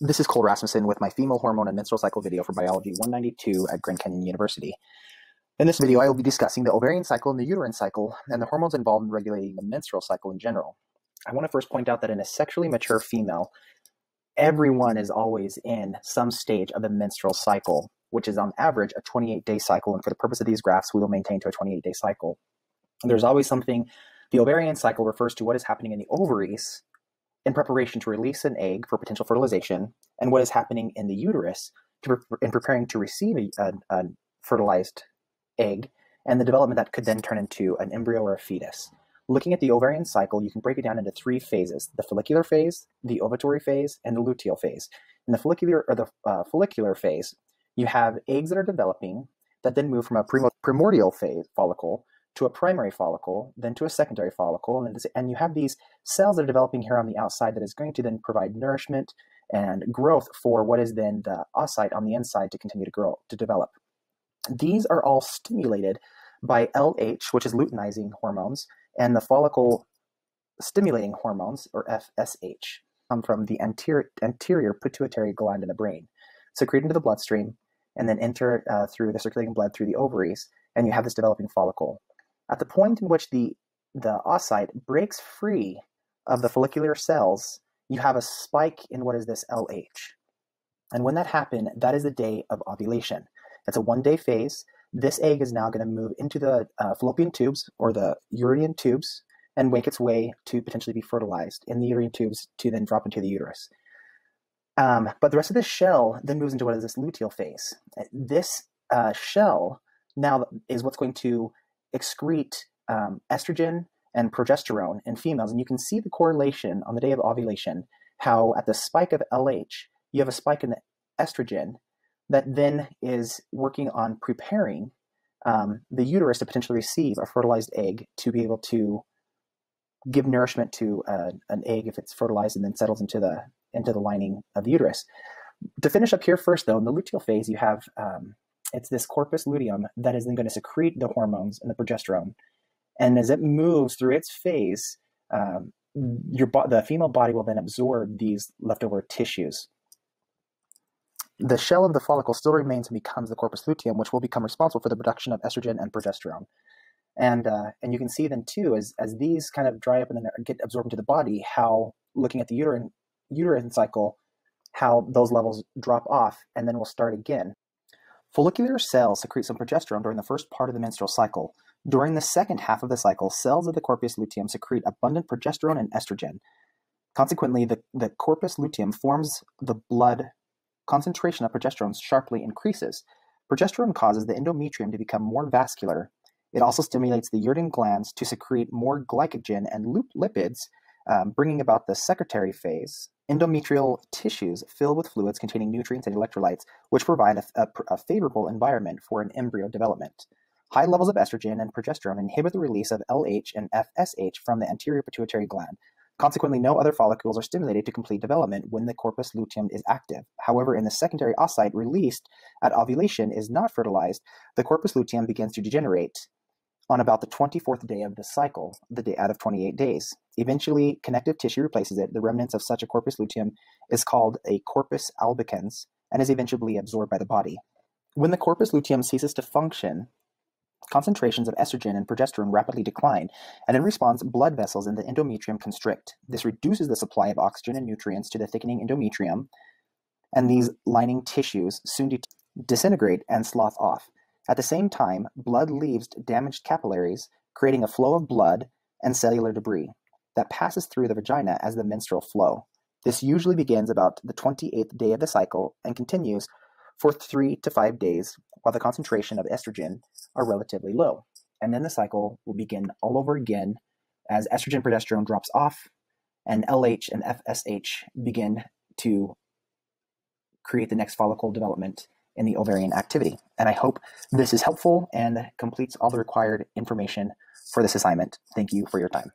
This is Cole Rasmussen with my female hormone and menstrual cycle video for Biology 192 at Grand Canyon University. In this video, I will be discussing the ovarian cycle and the uterine cycle and the hormones involved in regulating the menstrual cycle in general. I want to first point out that in a sexually mature female, everyone is always in some stage of the menstrual cycle, which is on average a 28 day cycle. And for the purpose of these graphs, we will maintain to a 28 day cycle. There's always something, the ovarian cycle refers to what is happening in the ovaries in preparation to release an egg for potential fertilization, and what is happening in the uterus to, in preparing to receive a, a, a fertilized egg, and the development that could then turn into an embryo or a fetus. Looking at the ovarian cycle, you can break it down into three phases the follicular phase, the ovatory phase, and the luteal phase. In the follicular or the uh, follicular phase, you have eggs that are developing that then move from a primordial phase follicle to a primary follicle, then to a secondary follicle, and, and you have these cells that are developing here on the outside that is going to then provide nourishment and growth for what is then the oocyte on the inside to continue to grow, to develop. These are all stimulated by LH, which is luteinizing hormones, and the follicle stimulating hormones, or FSH, come from the anterior, anterior pituitary gland in the brain, secrete into the bloodstream, and then enter uh, through the circulating blood through the ovaries, and you have this developing follicle. At the point in which the, the oocyte breaks free of the follicular cells, you have a spike in what is this LH. And when that happens, that is the day of ovulation. It's a one day phase. This egg is now going to move into the uh, fallopian tubes or the uterine tubes and make its way to potentially be fertilized in the uterine tubes to then drop into the uterus. Um, but the rest of the shell then moves into what is this luteal phase. This uh, shell now is what's going to excrete um, estrogen and progesterone in females. And you can see the correlation on the day of ovulation, how at the spike of LH, you have a spike in the estrogen that then is working on preparing um, the uterus to potentially receive a fertilized egg to be able to give nourishment to uh, an egg if it's fertilized and then settles into the into the lining of the uterus. To finish up here first, though, in the luteal phase, you have um, it's this corpus luteum that is then going to secrete the hormones and the progesterone. And as it moves through its phase, um, your bo- the female body will then absorb these leftover tissues. The shell of the follicle still remains and becomes the corpus luteum, which will become responsible for the production of estrogen and progesterone. And uh, and you can see then too, as as these kind of dry up and then get absorbed into the body, how looking at the uterine uterine cycle, how those levels drop off and then will start again. Follicular cells secrete some progesterone during the first part of the menstrual cycle. During the second half of the cycle, cells of the corpus luteum secrete abundant progesterone and estrogen. Consequently, the, the corpus luteum forms the blood concentration of progesterone sharply increases. Progesterone causes the endometrium to become more vascular. It also stimulates the uterine glands to secrete more glycogen and loop lipids, um, bringing about the secretory phase, endometrial tissues fill with fluids containing nutrients and electrolytes, which provide a, a, a, favorable environment for an embryo development. High levels of estrogen and progesterone inhibit the release of LH and FSH from the anterior pituitary gland. Consequently, no other follicles are stimulated to complete development when the corpus luteum is active. However, in the secondary oocyte released at ovulation is not fertilized, the corpus luteum begins to degenerate on about the 24th day of the cycle, the day out of 28 days. Eventually, connective tissue replaces it. The remnants of such a corpus luteum is called a corpus albicans and is eventually absorbed by the body. When the corpus luteum ceases to function, concentrations of estrogen and progesterone rapidly decline, and in response, blood vessels in the endometrium constrict. This reduces the supply of oxygen and nutrients to the thickening endometrium, and these lining tissues soon disintegrate and slough off. At the same time, blood leaves damaged capillaries, creating a flow of blood and cellular debris that passes through the vagina as the menstrual flow. This usually begins about the 28th day of the cycle and continues for three to five days while the concentration of estrogen are relatively low. And then the cycle will begin all over again as estrogen progesterone drops off and LH and FSH begin to create the next follicle development in the ovarian activity. And I hope this is helpful and completes all the required information for this assignment. Thank you for your time.